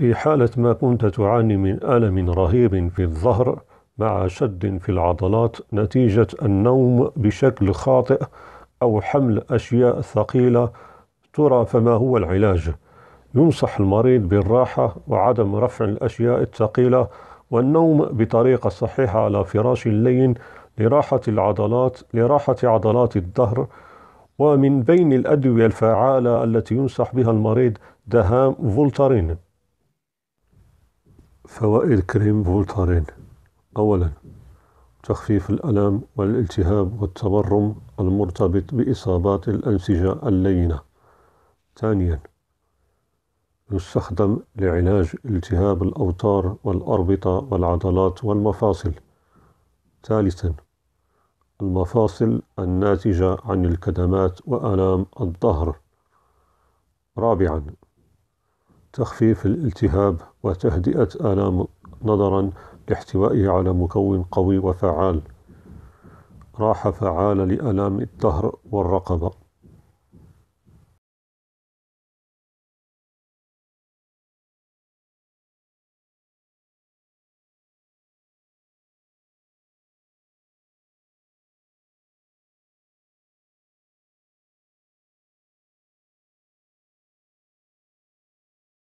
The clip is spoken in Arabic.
في حالة ما كنت تعاني من ألم رهيب في الظهر مع شد في العضلات نتيجة النوم بشكل خاطئ أو حمل أشياء ثقيلة ترى فما هو العلاج؟ ينصح المريض بالراحة وعدم رفع الأشياء الثقيلة والنوم بطريقة صحيحة على فراش اللين لراحة العضلات لراحة عضلات الظهر ومن بين الأدوية الفعالة التي ينصح بها المريض دهام فولتارين فوائد كريم فولتارين. أولا تخفيف الألم والالتهاب والتبرم المرتبط بإصابات الأنسجة اللينة. ثانيا يستخدم لعلاج التهاب الأوتار والأربطة والعضلات والمفاصل. ثالثا المفاصل الناتجة عن الكدمات وآلام الظهر. رابعا تخفيف الالتهاب وتهدئة آلام نظرا لاحتوائه على مكون قوي وفعال. راحة فعالة لآلام الظهر والرقبة.